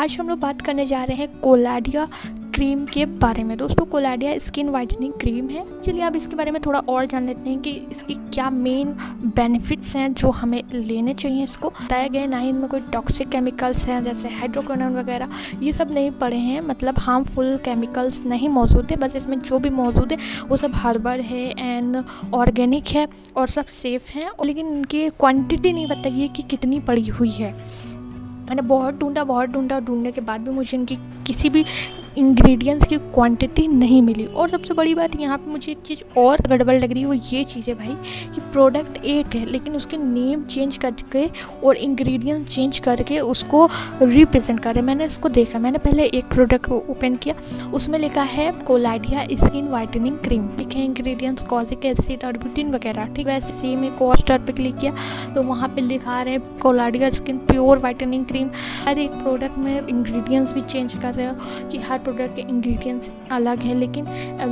आज हम लोग बात करने जा रहे हैं कोलाडिया क्रीम के बारे में। दोस्तों, कोलाडिया स्किन वाइटनिंग क्रीम है। चलिए अब इसके बारे में थोड़ा और जान लेते हैं कि इसकी क्या मेन बेनिफिट्स हैं जो हमें लेने चाहिए इसको। बताया गया ना ही इनमें कोई टॉक्सिक केमिकल्स हैं, जैसे हाइड्रोकोनन वगैरह। ये सब नहीं पड़े हैं मतलब हार्मफुल केमिकल्स नहीं मौजूद है। बस इसमें जो भी मौजूद है, वो सब हर्बल है एंड ऑर्गेनिक है, और सब सेफ़ हैं। लेकिन इनकी क्वान्टिटी नहीं बताइए कि कितनी पड़ी हुई है। मैंने बहुत ढूंढा बहुत ढूंढा ढूँढने के बाद भी मुझे इनकी किसी भी इंग्रेडिएंट्स की क्वांटिटी नहीं मिली। और सबसे बड़ी बात, यहाँ पे मुझे एक चीज़ और गड़बड़ लग रही है, वो ये चीज़ है भाई कि प्रोडक्ट एक है, लेकिन उसके नेम चेंज करके और इंग्रेडिएंट चेंज करके उसको रिप्रेजेंट करे मैंने इसको देखा, मैंने पहले एक प्रोडक्ट को ओपन किया, उसमें लिखा है कोलाडिया स्किन वाइटनिंग क्रीम लिखे हैं इंग्रेडिएंट्स कॉजिक एसिड और वगैरह, ठीक वैसे सेम एक और स्टार पर क्लिक किया तो वहाँ पर लिखा रहे कोलाडिया स्किन प्योर वाइटनिंग क्रीम हर एक प्रोडक्ट में इंग्रेडिएंट्स भी चेंज कर रहे हो, कि हर प्रोडक्ट के इंग्रेडिएंट्स अलग हैं, लेकिन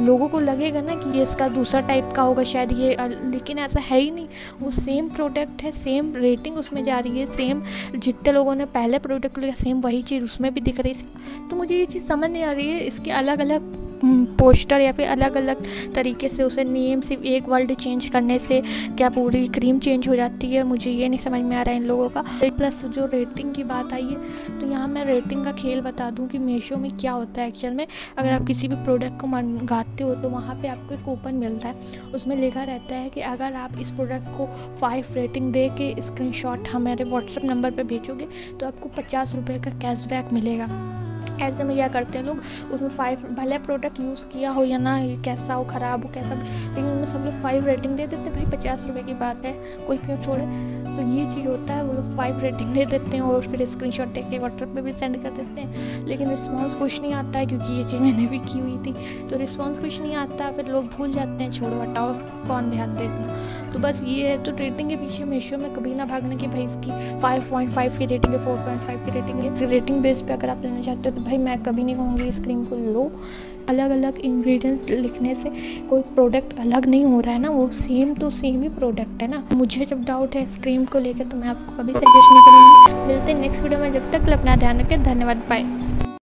लोगों को लगेगा ना कि ये इसका दूसरा टाइप का होगा शायद ये लेकिन ऐसा है ही नहीं। वो सेम प्रोडक्ट है सेम रेटिंग उसमें जा रही है सेम जितने लोगों ने पहले प्रोडक्ट लिया सेम वही चीज़ उसमें भी दिख रही है तो मुझे ये चीज़ समझ नहीं आ रही है, इसके अलग अलग पोस्टर या फिर अलग अलग तरीके से उसे नेम सिर्फ़ एक वर्ड चेंज करने से क्या पूरी क्रीम चेंज हो जाती है, मुझे ये नहीं समझ में आ रहा है इन लोगों का। प्लस जो रेटिंग की बात आई है तो यहाँ मैं रेटिंग का खेल बता दूँ कि मीशो में क्या होता है एक्चुअल में। अगर आप किसी भी प्रोडक्ट को मंगाते हो तो वहाँ पर आपको एक कूपन मिलता है। उसमें लिखा रहता है कि अगर आप इस प्रोडक्ट को फाइव रेटिंग दे के स्क्रीन हमारे व्हाट्सअप नंबर पर भेजोगे तो आपको पचास रुपये का कैशबैक मिलेगा। ऐसे में क्या करते हैं लोग, उसमें फाइव भले प्रोडक्ट यूज़ किया हो या ना कैसा हो, ख़राब हो, कैसा, लेकिन उनमें सब लोग फाइव रेटिंग दे देते भाई पचास रुपये की बात है, कोई क्यों छोड़े? तो ये चीज़ होता है, वो लोग फाइव रेटिंग दे देते हैं और फिर स्क्रीन शॉट देख के व्हाट्सएप पर भी सेंड कर देते हैं, लेकिन रिस्पॉन्स कुछ नहीं आता है, क्योंकि ये चीज़ मैंने भी की हुई थी। तो रिस्पॉन्स कुछ नहीं आता, फिर लोग भूल जाते हैं, छोड़ो, हटाओ, कौन ध्यान दे इतना? तो बस ये है तो रेटिंग के पीछे मीशो में कभी ना भागना कि भाई इसकी फाइव पॉइंट फाइव की रेटिंग है फोर पॉइंट फाइव की रेटिंग है। रेटिंग बेस पे अगर आप लेना चाहते हो तो भाई मैं कभी नहीं कहूँगी इस क्रीम को लो। अलग अलग इंग्रेडिएंट लिखने से कोई प्रोडक्ट अलग नहीं हो रहा है ना, वो सेम तो सेम ही प्रोडक्ट है ना। मुझे जब डाउट है इस क्रीम को लेकर तो मैं आपको कभी सजेस्ट नहीं करूँगी। मिलते नेक्स्ट वीडियो में, जब तक अपना ध्यान रखें, धन्यवाद बाय